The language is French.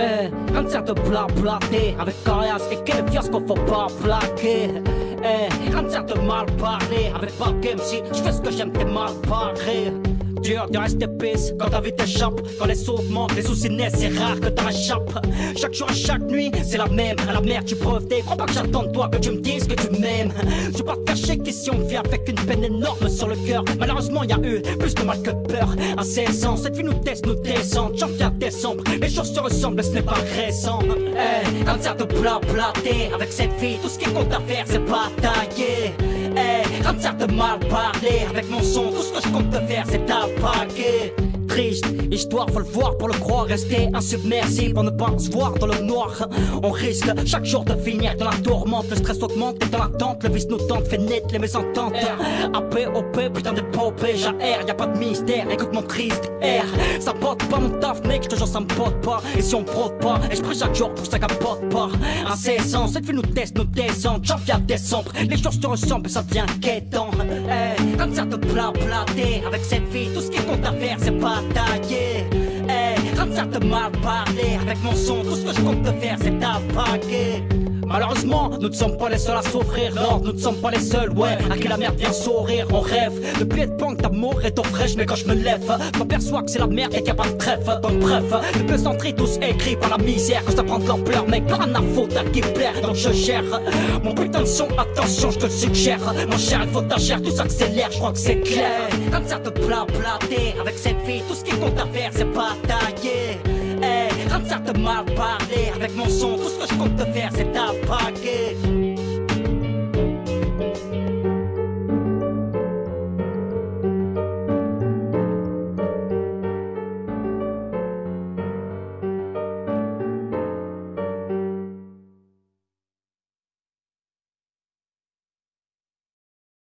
Eh, concert de bla blaté avec Corias et quel fiasco faut pas plaquer. Eh, concert de mal parler avec Bob MC, je fais ce que j'aime, t'es mal paré. De rester pisse quand ta vie t'échappe. Quand les sauts les soucis naissent, c'est rare que t'en échappes. Chaque jour et chaque nuit, c'est la même. À la mer, tu brevetais. Crois pas que j'attends de toi que tu me dises que tu m'aimes. Je veux pas te cacher qu'ici on vit avec une peine énorme sur le cœur. Malheureusement, y a eu plus de mal que peur. À 16 ans, cette vie nous teste, nous descend. Janvier décembre, les choses se ressemblent, ce n'est pas récent. Eh, comme de plat platé. Avec cette vie, tout ce qui compte à faire, c'est batailler. Eh, comme de mal parler. Avec mon son, ce que je compte te. Triste, histoire, faut le voir pour le croire. Rester insubmersible pour ne pas se voir dans le noir. On risque chaque jour de finir dans la tourmente. Le stress augmente et dans l'attente, le vice nous tente, fait naître les mésententes. AP, OP, putain de popé, j'aère, y a pas de mystère. Écoute mon triste air, ça pote pas mon taf, mec, je te jure, ça me pote pas. Et si on prod pas, et je prie chaque jour pour ça capote pas. Incessant, cette vie nous teste, nous descend. Janvier à décembre, les choses se ressemblent, ça devient quétant. Eh, comme ça de plat avec cette vie, tout ce qui compte à faire, c'est batailler. Eh, comme ça de mal parler, avec mon son, tout ce que je compte te faire, c'est t'apaguer. Malheureusement, nous ne sommes pas les seuls à souffrir. Non, nous ne sommes pas les seuls, ouais. À qui la merde vient sourire, on rêve. Le pied de banque d'amour est au fraîche, mais quand je me lève, je m'aperçois que c'est la merde et qu'il n'y a pas de trêve. Donc bref, le plaisanterie tous écrit par la misère. Quand ça prend de l'ampleur, mec, pas un info à qui plaire. Donc je gère mon putain de attention, je te suggère. Mon cher, il faut ta chair, tout s'accélère, je crois que c'est clair. Comme ça te plat platé, avec cette vie, tout ce qui compte à faire, c'est batailler. Comme ça te mal parler, avec mon son, tout ce que je compte te faire, c'est t'apaguer.